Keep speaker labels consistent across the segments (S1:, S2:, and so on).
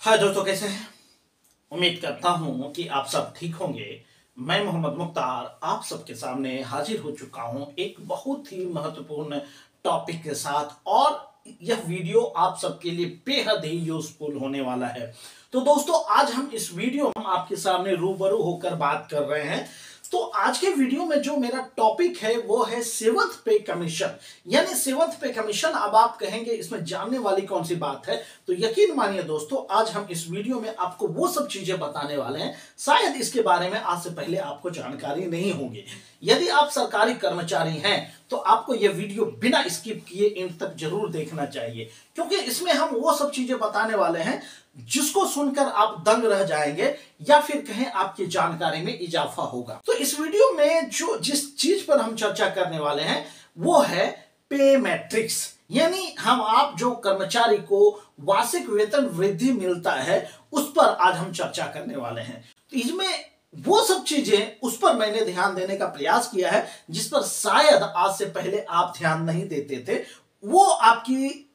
S1: हाय दोस्तों, कैसे हैं? उम्मीद करता हूँ कि आप सब ठीक होंगे। मैं मोहम्मद मुख्तार आप सबके सामने हाजिर हो चुका हूँ एक बहुत ही महत्वपूर्ण टॉपिक के साथ और यह वीडियो आप सबके लिए बेहद ही यूजफुल होने वाला है। तो दोस्तों, आज हम इस वीडियो में आपके सामने रूबरू होकर बात कर रहे हैं। तो आज के वीडियो में जो मेरा टॉपिक है, वो है सेवंथ पे कमीशन यानी सेवंथ पे कमीशन अब आप कहेंगे इसमें जानने वाली कौन सी बात है? तो यकीन मानिए दोस्तों, आज हम इस वीडियो में आपको वो सब चीज़ें बताने वाले हैं। शायद इसके बारे में आज से पहले आपको जानकारी नहीं होगी। यदि आप सरकारी कर्मचारी हैं तो आपको यह वीडियो बिना स्किप किए इन तक ज़रूर देखना चाहिए। क्योंकि इसमें हम वो सब चीज़ें बताने वाले हैं जिसको सुनकर आप दंग रह जाएँगे या फिर कहें आपकी जानकारी में इजाफा होगा। तो इस वीडियो में जो जिस चीज़ पर हम चर्चा करने वाले हैं, वो है पे मैट्रिक्स। यानी हम आप जो कर्मचारी को वार्षिक वेतन वृद्धि मिलता है, उस पर आज हम चर्चा करने वाले हैं। तो इसमें वो सब चीज़ें, उस पर मैंने ध्यान देने का प्रयास किया है, जिस पर शायद आज से पहले आप ध्यान नहीं देते थे। वो आपकी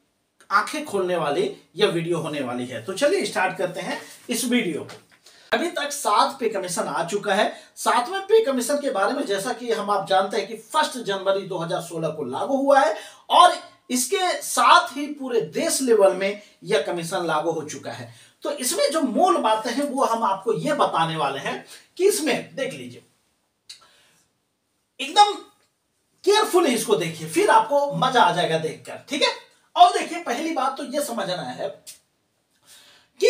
S1: आँखें खोलने वाली यह वीडियो होने वाली है। तो चलिए स्टार्ट करते हैं इस वीडियो को। अभी तक सात पे कमीशन आ चुका है। सातवें पे कमीशन के बारे में जैसा कि हम आप जानते हैं कि फ़र्स्ट जनवरी 2016 को लागू हुआ है और इसके साथ ही पूरे देश लेवल में यह कमीशन लागू हो चुका है। तो इसमें जो मूल बातें हैं, वो हम आपको यह बताने वाले हैं कि इसमें देख लीजिए। एकदम केयरफुली इसको देखिए, फिर आपको मज़ा आ जाएगा देखकर, ठीक है? और देखिए, पहली बात तो यह समझना है कि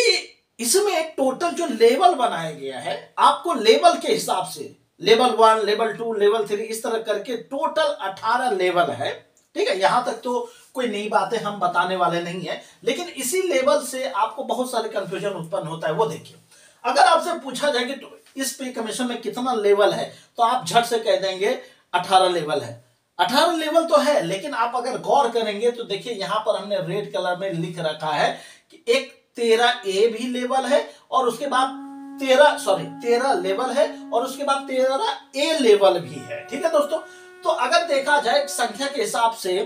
S1: इसमें टोटल जो लेवल बनाया गया है, आपको लेवल के हिसाब से level one level two level three इस तरह करके टोटल अठारह लेवल है। ठीक है, यहाँ तक तो कोई नई बातें हम बताने वाले नहीं है, लेकिन इसी लेवल से आपको बहुत सारे कंफ्यूजन उत्पन्न होता है। वो देखिए, अगर आपसे पूछा जाए कि इस पे कमीशन में कितना लेवल है तो आप झट से कह देंगे अठारह लेवल है। अठारह लेवल तो है, लेकिन आप अगर गौर करेंगे तो देखिए यहाँ पर हमने रेड कलर में लिख रखा है कि एक तेरह ए भी लेवल है और उसके बाद तेरह सॉरी तेरह लेवल है और उसके बाद तेरह ए लेवल भी है। ठीक है दोस्तों? तो अगर देखा जाए, संख्या के हिसाब से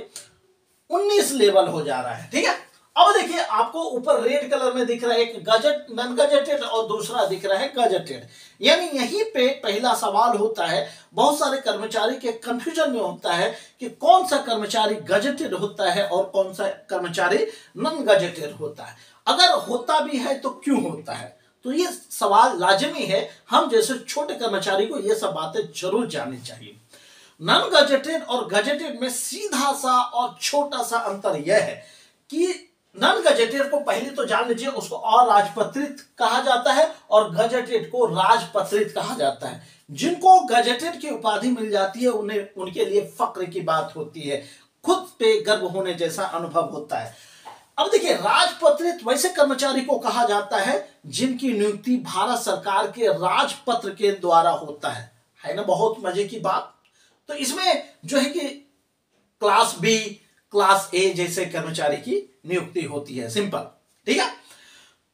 S1: उन्नीस लेवल हो जा रहा है। ठीक है? अब देखिए, आपको ऊपर रेड कलर में दिख रहा है एक गजट नन गजेटेड और दूसरा दिख रहा है गजेटेड यानी यहीं पे पहला सवाल होता है, बहुत सारे कर्मचारी के कंफ्यूजन में होता है कि कौन सा कर्मचारी गजेटेड होता है और कौन सा कर्मचारी नन गजेटेड होता है। अगर होता भी है तो क्यों होता है? तो ये सवाल लाजमी है। हम जैसे छोटे कर्मचारी को ये सब बातें ज़रूर जाननी चाहिए। नन गजेटेड और गजेटेड में सीधा सा और छोटा सा अंतर यह है कि नन गजेटेड को पहले तो जान लीजिए, उसको अराजपत्रित कहा जाता है और गजेटेड को राजपत्रित कहा जाता है। जिनको गजेटेड की उपाधि मिल जाती है, उन्हें, उनके लिए फक्र की बात होती है। खुद पे गर्व होने जैसा अनुभव होता है। अब देखिए, राजपत्रित वैसे कर्मचारी को कहा जाता है, जिनकी नियुक्ति भारत सरकार के राजपत्र के द्वारा होता है। है ना, बहुत मज़े की बात। तो इसमें जो है कि क्लास बी, क्लास ए जैसे कर्मचारी की नियुक्ति होती है। सिंपल ठीक है?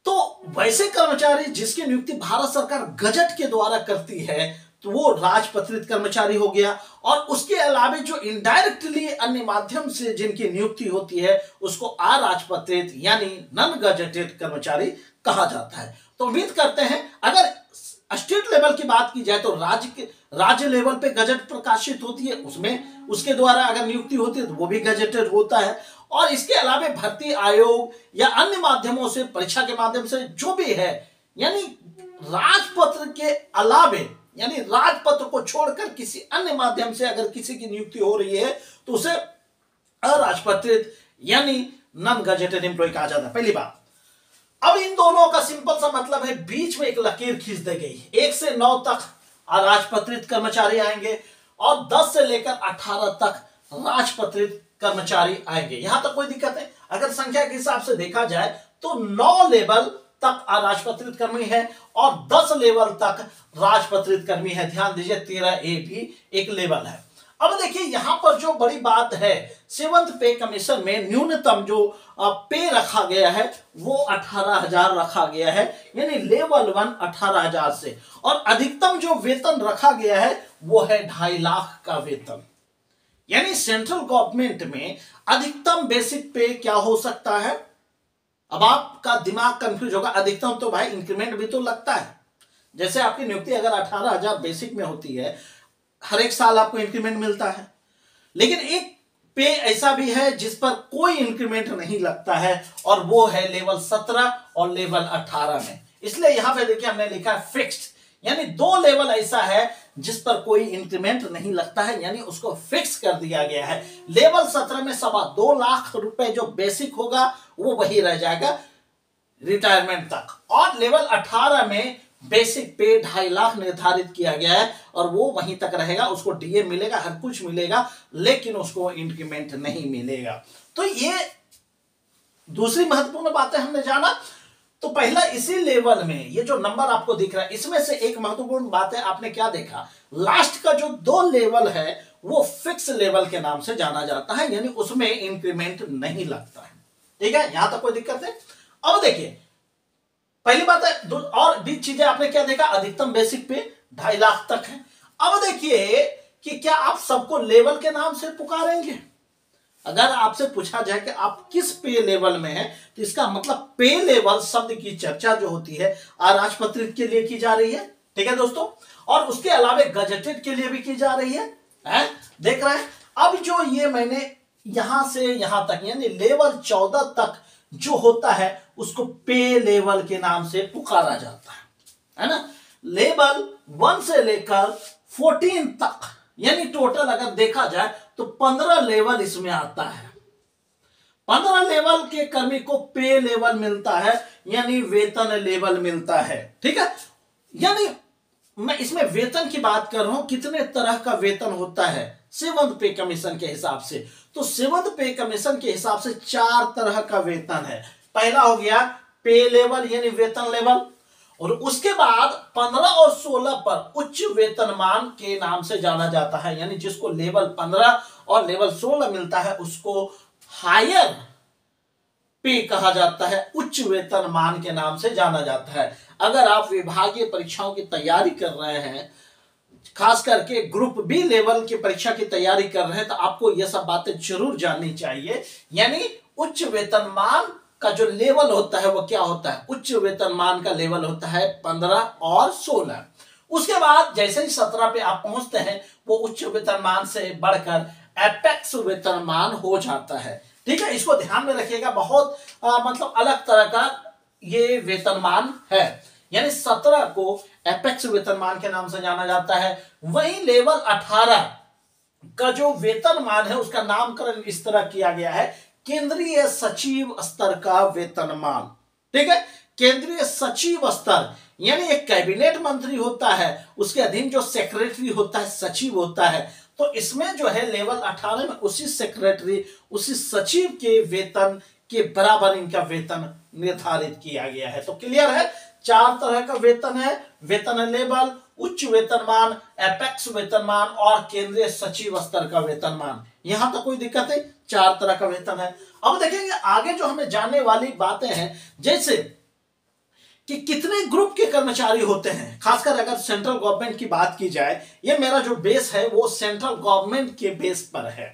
S1: तो वैसे कर्मचारी जिसकी नियुक्ति भारत सरकार गजट के द्वारा करती है तो वो राजपत्रित कर्मचारी हो गया और उसके अलावे जो इनडायरेक्टली अन्य माध्यम से जिनकी नियुक्ति होती है, उसको अराजपत्रित यानी नन गजेटेड कर्मचारी कहा जाता है। तो उम्मीद करते हैं, अगर स्टेट लेवल की बात की जाए तो राज्य के, राज्य लेवल पे गजट प्रकाशित होती है, उसमें, उसके द्वारा अगर नियुक्ति होती है तो वो भी गजेटेड होता है और इसके अलावे भर्ती आयोग या अन्य माध्यमों से, परीक्षा के माध्यम से जो भी है, यानी राजपत्र के अलावे, यानी राजपत्र को छोड़कर किसी अन्य माध्यम से अगर किसी की नियुक्ति हो रही है तो उसे अराजपत्रित, यानी नन गजेटेड एम्प्लॉय कहा जाता है। पहली बात। अब इन दोनों का सिंपल सा मतलब है, बीच में एक लकीर खींच दी गई। एक से नौ तक अराजपत्रित कर्मचारी आएँगे और दस से लेकर अठारह तक राजपत्रित कर्मचारी आएँगे। यहाँ तक कोई दिक्कत है अगर संख्या के हिसाब से देखा जाए तो नौ लेवल तक अराजपत्रित कर्मी है और दस लेवल तक राजपत्रित कर्मी है। ध्यान दीजिए, तेरह ए भी एक लेवल है। अब देखिए, यहाँ पर जो बड़ी बात है, सेवंथ पे कमीशन में न्यूनतम जो पे रखा गया है, वो अठारह हज़ार रखा गया है। यानी लेवल वन अठारह हज़ार से। और अधिकतम जो वेतन रखा गया है, वो है ढाई लाख का वेतन। यानी सेंट्रल गवर्नमेंट में अधिकतम बेसिक पे क्या हो सकता है? अब आपका दिमाग कंफ्यूज होगा, अधिकतम तो भाई इंक्रीमेंट भी तो लगता है। जैसे आपकी नियुक्ति अगर अठारह हज़ार बेसिक में होती है, हर एक साल आपको इंक्रीमेंट मिलता है। लेकिन एक पे ऐसा भी है जिस पर कोई इंक्रीमेंट नहीं लगता है, और वो है लेवल सत्रह और लेवल अठारह में। इसलिए यहाँ पे देखिए हमने लिखा है फिक्स्ड यानी दो लेवल ऐसा है जिस पर कोई इंक्रीमेंट नहीं लगता है, यानी उसको फिक्स कर दिया गया है। लेवल सत्रह में सवा दो लाख रुपए जो बेसिक होगा, वो वही रह जाएगा रिटायरमेंट तक। और लेवल अठारह में बेसिक पे ढाई लाख निर्धारित किया गया है और वो वहीं तक रहेगा, उसको डीए मिलेगा, हर कुछ मिलेगा, लेकिन उसको इंक्रीमेंट नहीं मिलेगा। तो ये दूसरी महत्वपूर्ण बातें हमने जाना। तो पहला इसी लेवल में, ये जो नंबर आपको दिख रहा है, इसमें से एक महत्वपूर्ण बात है, आपने क्या देखा? लास्ट का जो दो लेवल है, वो फिक्स लेवल के नाम से जाना जाता है, यानी उसमें इंक्रीमेंट नहीं लगता है। ठीक है? यहाँ तक कोई दिक्कत है? अब देखिए, पहली बात है और भी चीज़ें आपने क्या देखा? अधिकतम बेसिक पे ढाई लाख तक है। अब देखिए कि क्या आप सबको लेवल के नाम से पुकारेंगे? अगर आपसे पूछा जाए कि आप किस पे लेवल में हैं तो इसका मतलब पे लेवल शब्द की चर्चा जो होती है अराजपत्रित के लिए की जा रही है। ठीक है दोस्तों? और उसके अलावा गजटेड के लिए भी की जा रही है, है? देख रहे हैं? अब जो ये मैंने यहाँ से यहाँ तक यानी लेवल चौदह तक जो होता है उसको पे लेवल के नाम से पुकारा जाता है। है ना? लेवल वन से लेकर फोर्टीन तक यानी टोटल अगर देखा जाए तो पंद्रह लेवल इसमें आता है। पंद्रह लेवल के कर्मी को पे लेवल मिलता है, यानी वेतन लेवल मिलता है। ठीक है? यानी मैं इसमें वेतन की बात कर रहा हूँ, कितने तरह का वेतन होता है? सेवंत पे कमीशन के हिसाब से। तो सेवंत पे कमीशन के हिसाब से चार तरह का वेतन है। पहला हो गया पे लेवल, यानी वेतन लेवल। और उसके बाद 15 और 16 पर उच्च वेतनमान के नाम से जाना जाता है, यानी जिसको लेवल 15 और लेवल 16 मिलता है, उसको हायर पे कहा जाता है, उच्च वेतनमान के नाम से जाना जाता है। अगर आप विभागीय परीक्षाओं की तैयारी कर रहे हैं, खास करके ग्रुप बी लेवल की परीक्षा की तैयारी कर रहे हैं तो आपको यह सब बातें ज़रूर जाननी चाहिए। यानी उच्च वेतनमान का जो लेवल होता है वो क्या होता है? उच्च वेतनमान का लेवल होता है पंद्रह और सोलह। उसके बाद जैसे ही सत्रह पे आप पहुँचते हैं वो उच्च वेतनमान से बढ़कर एपेक्स वेतनमान हो जाता है। ठीक है? इसको ध्यान में रखिएगा बहुत आ, मतलब अलग तरह का ये वेतनमान है। यानी सत्रह को एपेक्स वेतनमान के नाम से जाना जाता है। वही लेवल अठारह का जो वेतनमान है उसका नामकरण इस तरह किया गया है केंद्रीय सचिव स्तर का वेतनमान। ठीक है? केंद्रीय सचिव स्तर, यानी एक कैबिनेट मंत्री होता है, उसके अधीन जो सेक्रेटरी होता है, सचिव होता है तो इसमें जो है लेवल 18 में उसी सेक्रेटरी उसी सचिव के वेतन के बराबर इनका वेतन निर्धारित किया गया है। तो क्लियर है? चार तरह का वेतन है, वेतन लेवल उच्च वेतनमान एपेक्स वेतनमान और केंद्रीय सचिव स्तर का वेतनमान। यहाँ तो कोई दिक्कत है चार तरह का वेतन है। अब देखेंगे, आगे जो हमें जानने वाली बातें हैं, जैसे कि कितने ग्रुप के कर्मचारी होते हैं। खासकर अगर सेंट्रल गवर्नमेंट की बात की जाए, ये मेरा जो बेस है, वो सेंट्रल गवर्नमेंट के बेस पर है।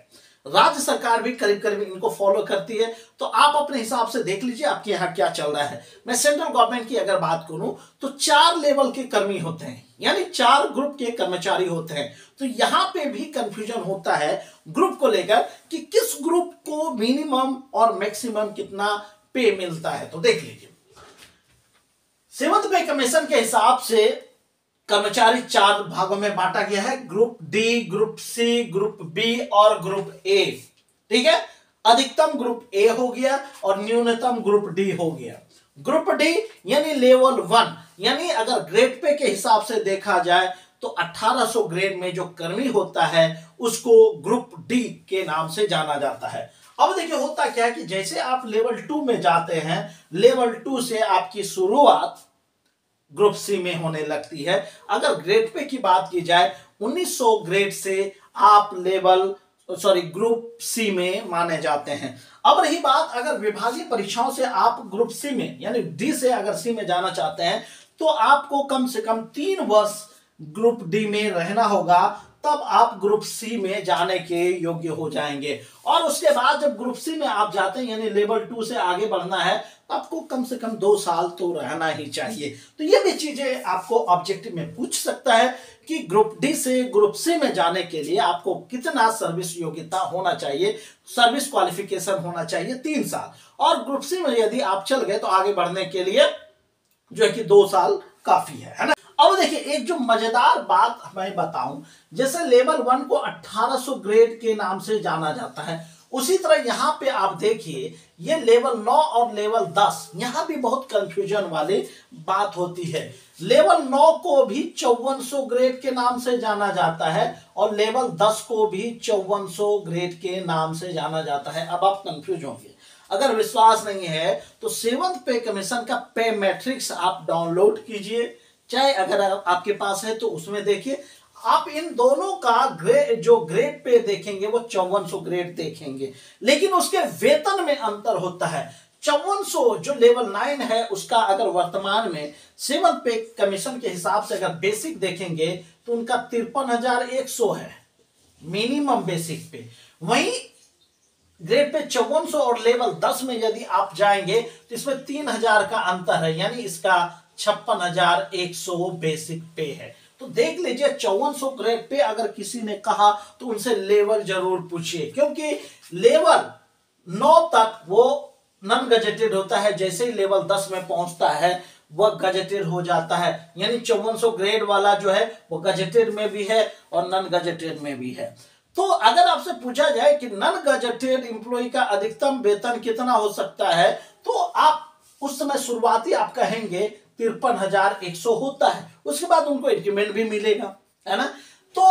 S1: राज्य सरकार भी करीब करीब इनको फॉलो करती है। तो आप अपने हिसाब से देख लीजिए, आपके यहाँ क्या चल रहा है। मैं सेंट्रल गवर्नमेंट की अगर बात करूँ तो चार लेवल के कर्मी होते हैं। यानी चार ग्रुप के कर्मचारी होते हैं। तो यहाँ पे भी कंफ्यूजन होता है ग्रुप को लेकर कि किस ग्रुप को मिनिमम और मैक्सिमम कितना पे मिलता है। तो देख लीजिए। सेवंत पे कमीशन के हिसाब से कर्मचारी चार भागों में बांटा गया है। Group D group C group B और ग्रुप ए ठीक है? अधिकतम ग्रुप ए हो गया और न्यूनतम ग्रुप डी हो गया। ग्रुप डी यानी लेवल वन, यानी अगर ग्रेड पे के हिसाब से देखा जाए तो 1800 ग्रेड में जो कर्मी होता है, उसको ग्रुप डी के नाम से जाना जाता है। अब देखिए, होता क्या है कि जैसे आप लेवल टू में जाते हैं, लेवल टू से आपकी शुरुआत ग्रुप सी में होने लगती है। अगर ग्रेड पे की बात की जाए 1900 ग्रेड से आप लेवल सॉरी, ग्रुप सी में माने जाते हैं। अब रही बात, अगर विभागीय परीक्षाओं से आप ग्रुप सी में, यानी डी से अगर सी में जाना चाहते हैं तो आपको कम से कम तीन वर्ष ग्रुप डी में रहना होगा। तब आप ग्रुप सी में जाने के योग्य हो जाएँगे। और उसके बाद जब ग्रुप सी में आप जाते हैं, यानी लेवल टू से आगे बढ़ना है आपको कम से कम दो साल तो रहना ही चाहिए। तो ये भी चीज़ें आपको ऑब्जेक्टिव में पूछ सकता है कि ग्रुप डी से ग्रुप सी में जाने के लिए आपको कितना सर्विस योग्यता होना चाहिए सर्विस क्वालिफिकेशन होना चाहिए तीन साल। और ग्रुप सी में यदि आप चल गए तो आगे बढ़ने के लिए जो है कि दो साल काफ़ी है है ना? अब देखिए, एक जो मज़ेदार बात मैं बताऊँ, जैसे लेवल वन को 1800 ग्रेड के नाम से जाना जाता है उसी तरह यहाँ पे आप देखिए, ये लेवल नौ और लेवल दस, यहाँ भी बहुत कंफ्यूजन वाली बात होती है। लेवल नौ को भी चौवन ग्रेड के नाम से जाना जाता है और लेवल दस को भी चौवन ग्रेड के नाम से जाना जाता है। अब आप कंफ्यूज होंगे। अगर विश्वास नहीं है तो सेवंथ पे कमीशन का पे मैट्रिक्स आप डाउनलोड कीजिए। चाहे अगर आपके पास है तो उसमें देखिए। आप इन दोनों का ग्रे, जो ग्रेड पे देखेंगे, वो चौवन सौ ग्रेड देखेंगे। लेकिन उसके वेतन में अंतर होता है। चौवन सौ जो लेवल नाइन है, उसका अगर वर्तमान में सेवन पे कमीशन के हिसाब से अगर बेसिक देखेंगे तो उनका तिरपन हज़ार एक सौ है मिनिमम बेसिक पे। वहीं ग्रेड पे चौवन सौ और लेवल दस में यदि आप जाएँगे तो इसमें तीन हज़ार का अंतर है, यानी इसका छप्पन हज़ार एक सौ बेसिक पे है। तो देख लीजिए, चौवन सौ ग्रेड पे अगर किसी ने कहा तो उनसे लेवल ज़रूर पूछिए। क्योंकि लेवल नौ तक वो नन गजेटेड होता है, जैसे ही लेवल दस में पहुँचता है, वह गजेटेड हो जाता है। यानी चौवन सौ ग्रेड वाला जो है, वो गजेटेड में भी है और नन गजेटेड में भी है। तो अगर आपसे पूछा जाए कि नन गजेटेड इंप्लॉय का अधिकतम वेतन कितना हो सकता है तो आप उस समय शुरुआती आप कहेंगे तिरपन हज़ार एक सौ होता है। उसके बाद उनको इंक्रीमेंट भी मिलेगा, है ना? तो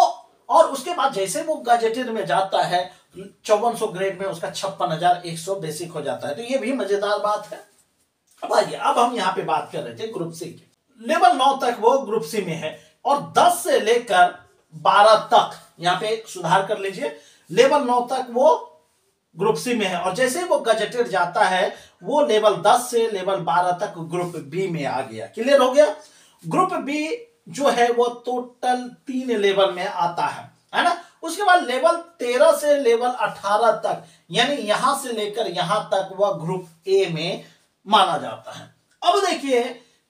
S1: और उसके बाद जैसे वो गजेटेड में जाता है, चौवन सौ ग्रेड में उसका छप्पन हज़ार एक सौ बेसिक हो जाता है तो ये भी मज़ेदार बात है। अब आइए, अब हम यहाँ पे बात कर रहे थे ग्रुप सी की। लेवल नौ तक वो ग्रुप सी में है, और दस से लेकर बारह तक, यहाँ पे सुधार कर लीजिए। लेवल नौ तक वो ग्रुप सी में है। और जैसे वो गजेटेड जाता है, वो लेवल 10 से लेवल 12 तक ग्रुप बी में आ गया। क्लियर हो गया? ग्रुप बी जो है, वो टोटल तीन लेवल में आता है। है ना? उसके बाद लेवल 13 से लेवल 18 तक, यानी यहाँ से लेकर यहाँ तक वह ग्रुप ए में माना जाता है। अब देखिए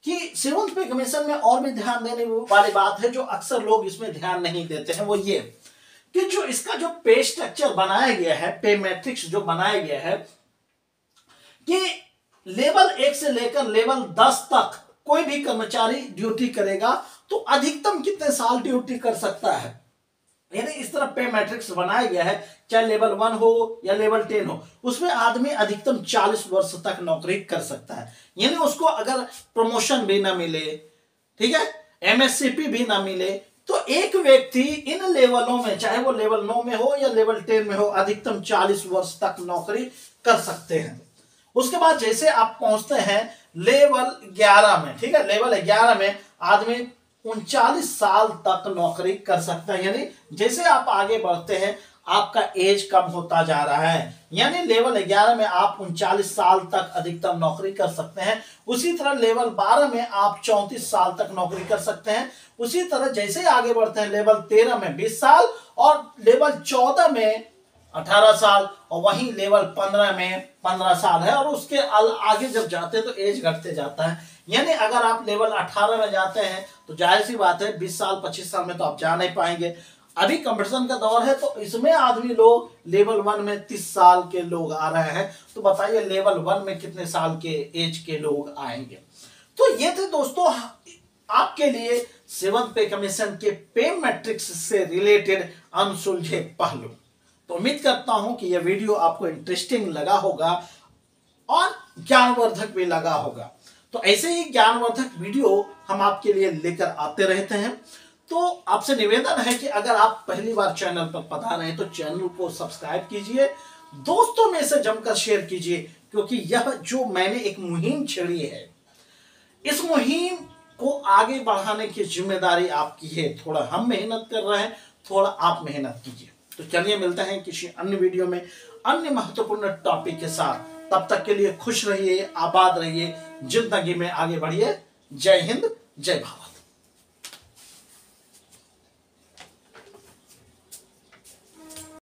S1: कि सेवंथ पे कमीशन में और भी ध्यान देने वाली बात है, जो अक्सर लोग इसमें ध्यान नहीं देते हैं, वो ये। कि जो इसका जो पे स्ट्रक्चर बनाया गया है पे मैट्रिक्स जो बनाया गया है, कि लेवल एक से लेकर लेवल दस तक कोई भी कर्मचारी ड्यूटी करेगा तो अधिकतम कितने साल ड्यूटी कर सकता है? यानी इस तरह पे मैट्रिक्स बनाया गया है, चाहे लेवल वन हो या लेवल टेन हो, उसमें आदमी अधिकतम चालीस वर्ष तक नौकरी कर सकता है। यानी उसको अगर प्रमोशन भी ना मिले, ठीक है? एमएससीपी भी ना मिले तो एक व्यक्ति इन लेवलों में, चाहे वो लेवल नौ में हो या लेवल टेन में हो, अधिकतम चालीस वर्ष तक नौकरी कर सकते हैं। उसके बाद जैसे आप पहुँचते हैं लेवल ग्यारह में, ठीक है? लेवल ग्यारह में आदमी उनचालीस साल तक नौकरी कर सकता है। यानी जैसे आप आगे बढ़ते हैं आपका एज कम होता जा रहा है। यानी लेवल 11 में आप उनचालीस साल तक अधिकतम नौकरी कर सकते हैं। उसी तरह लेवल 12 में आप चौंतीस साल तक नौकरी कर सकते हैं। उसी तरह जैसे ही आगे बढ़ते हैं लेवल 13 में 20 साल और लेवल 14 में 18 साल और वहीं लेवल 15 में 15 साल है और उसके आगे जब जाते हैं तो एज घटते जाता है। यानी अगर आप लेवल 18 में जाते हैं तो ज़ाहिर सी बात है 20 साल 25 साल में तो आप जा नहीं पाएँगे। अभी कंपटीशन का दौर है तो इसमें आदमी लोग लेवल वन में तीस साल के लोग आ रहे हैं। तो बताइए लेवल वन में कितने साल के एज के लोग आएँगे? तो ये थे दोस्तों, आपके लिए सेवन पे कमीशन के पे मैट्रिक्स से रिलेटेड अनसुलझे पहलू। तो उम्मीद करता हूँ कि यह वीडियो आपको इंटरेस्टिंग लगा होगा और ज्ञानवर्धक भी लगा होगा। तो ऐसे ही ज्ञानवर्धक वीडियो हम आपके लिए लेकर आते रहते हैं। तो आपसे निवेदन है कि अगर आप पहली बार चैनल पर पता रहे तो चैनल को सब्सक्राइब कीजिए, दोस्तों में से जमकर शेयर कीजिए, क्योंकि यह जो मैंने एक मुहिम छेड़ी है, इस मुहिम को आगे बढ़ाने की ज़िम्मेदारी आपकी है। थोड़ा हम मेहनत कर रहे हैं, थोड़ा आप मेहनत कीजिए। तो चलिए मिलते हैं किसी अन्य वीडियो में अन्य महत्वपूर्ण टॉपिक के साथ। तब तक के लिए खुश रहिए, आबाद रहिए, ज़िंदगी में आगे बढ़िए। जय हिंद, जय भारत।